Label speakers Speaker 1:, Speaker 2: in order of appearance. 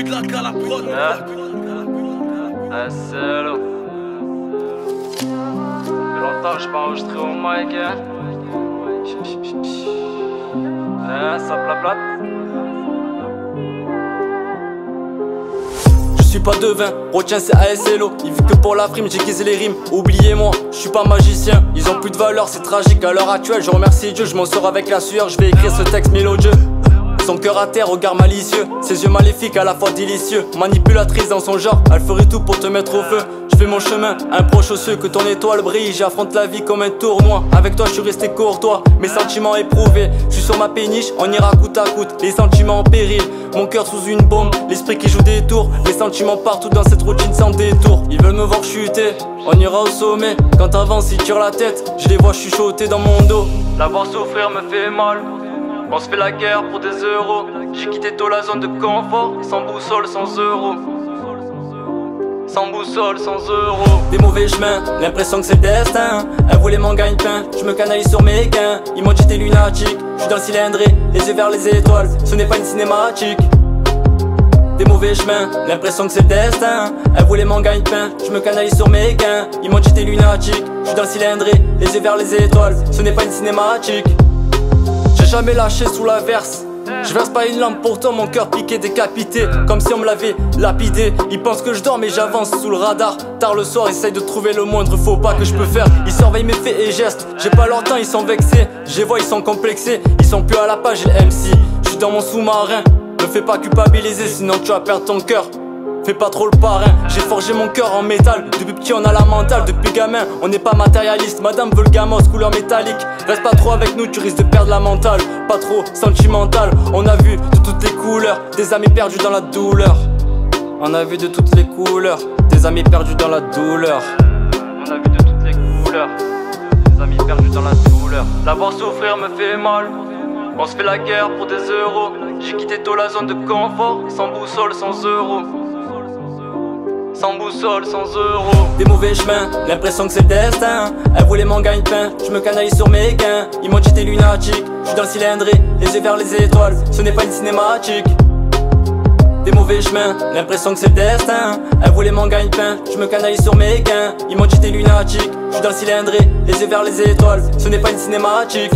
Speaker 1: Oui de la cale à prod
Speaker 2: Ah, c'est. Fait longtemps que je pas enregistré au mic, hein. Ça plate
Speaker 3: Je suis pas devin, retiens c'est ASLO Il vit que pour la prime, j'ai guisé les rimes. Oubliez-moi, je suis pas magicien. Ils ont plus de valeur, c'est tragique. À l'heure actuelle Je remercie Dieu, je m'en sors avec la sueur. Je vais écrire ce texte mélodieux son cœur à terre, regard malicieux. Ses yeux maléfiques à la fois délicieux. Manipulatrice dans son genre, elle ferait tout pour te mettre au feu. Je fais mon chemin, un proche cieux Que ton étoile brille, j'affronte la vie comme un tournoi. Avec toi je suis resté courtois, mes sentiments éprouvés Je suis sur ma péniche, on ira coûte à coûte Les sentiments en péril, mon cœur sous une bombe L'esprit qui joue des tours, les sentiments partout dans cette routine sans détour. Ils veulent me voir chuter, on ira au sommet. Quand t'avances ils tirent la tête, je les vois chuchoter dans mon dos. La voir souffrir me fait mal on se fait la guerre pour des euros. J'ai quitté tôt la zone de confort, sans boussole, sans euros. Sans boussole, sans euros. Des mauvais chemins, l'impression que c'est le destin. Elle voulait mon gagne-pain, je me canalise sur mes gains. Ils m'ont dit t'es lunatique, je suis dans le cylindré, les yeux vers les étoiles. Ce n'est pas une cinématique. Des mauvais chemins, l'impression que c'est le destin. Elle voulait mon gagne-pain, je me canalise sur mes gains. Ils m'ont dit t'es lunatique, je suis dans le cylindré, les yeux vers les étoiles. Ce n'est pas une cinématique jamais lâché sous la verse. Je verse pas une lampe pourtant mon cœur piqué décapité. Comme si on me l'avait lapidé. Ils pensent que je dors mais j'avance sous le radar. Tard le soir essaye de trouver le moindre faux pas que je peux faire. Ils surveillent mes faits et gestes. J'ai pas leur temps ils sont vexés. Je vois ils sont complexés. Ils sont plus à la page et MC Je suis dans mon sous-marin. Me fais pas culpabiliser sinon tu vas perdre ton cœur Fais pas trop le parrain, j'ai forgé mon cœur en métal. Depuis petit on a la mentale, depuis gamin on n'est pas matérialiste. Madame veut le gamos, couleur métallique. Reste pas trop avec nous, tu risques de perdre la mentale. Pas trop sentimental, on a vu de toutes les couleurs. Des amis perdus dans la douleur. On a vu de toutes les couleurs. Des amis perdus dans la douleur. On a vu de toutes les couleurs. Des amis perdus dans la douleur. La voir souffrir me fait mal. On se fait la guerre pour des euros. J'ai quitté tôt la zone de confort. Sans boussole, sans euros sans boussole, sans euros Des mauvais chemins, l'impression que c'est le destin. Elle voulait mon gagne-pain, je me canalise sur mes gains. Ils m'ont dit t'es lunatique, je suis dans le cylindré Les yeux vers les étoiles, ce n'est pas une cinématique. Des mauvais chemins, l'impression que c'est le destin. Elle voulait mon gagne-pain, je me canalise sur mes gains. Ils m'ont dit t'es lunatique, je suis dans le cylindré Les yeux vers les étoiles, ce n'est pas une cinématique